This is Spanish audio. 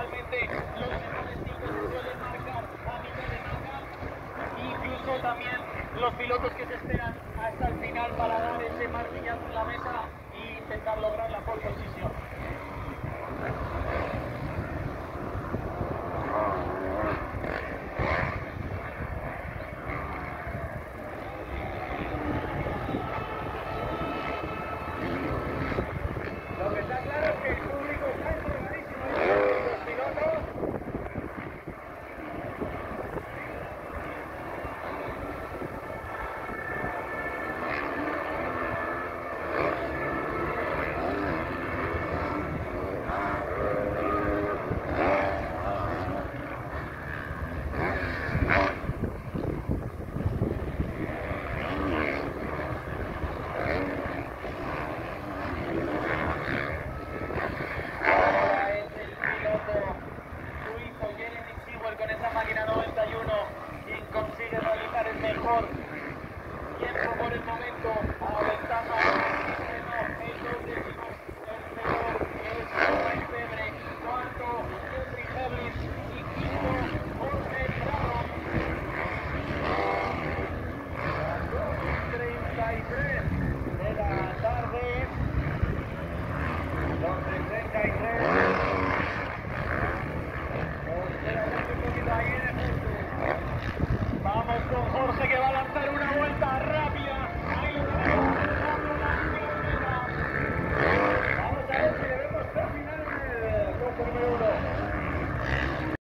generalmente los F-35 se suelen marcar a mitad de marca, incluso también los pilotos que se esperan a esta mejor tiempo por el momento, a la etapa el el peor es Henry y quinto Jorge Bravo. 33